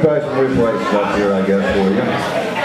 try some replay stuff here, I guess, for you.